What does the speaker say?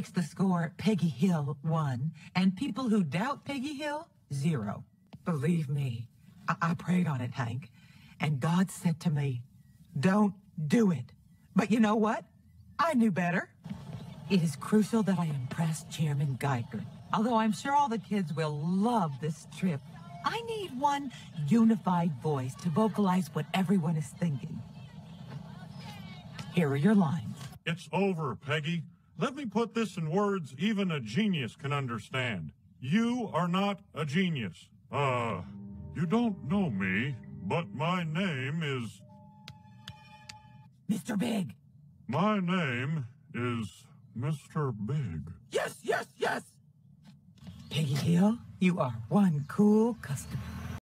makes the score Peggy Hill one, and people who doubt Peggy Hill zero. Believe me, I, I prayed on it, Hank, and God said to me, don't do it. But you know what? I knew better. It is crucial that I impress Chairman Geiger. Although I'm sure all the kids will love this trip, I need one unified voice to vocalize what everyone is thinking. Here are your lines. It's over, Peggy. Let me put this in words even a genius can understand. You are not a genius. Uh, you don't know me, but my name is... Mr. Big. My name is Mr. Big. Yes, yes, yes! Piggy Hill, you are one cool customer.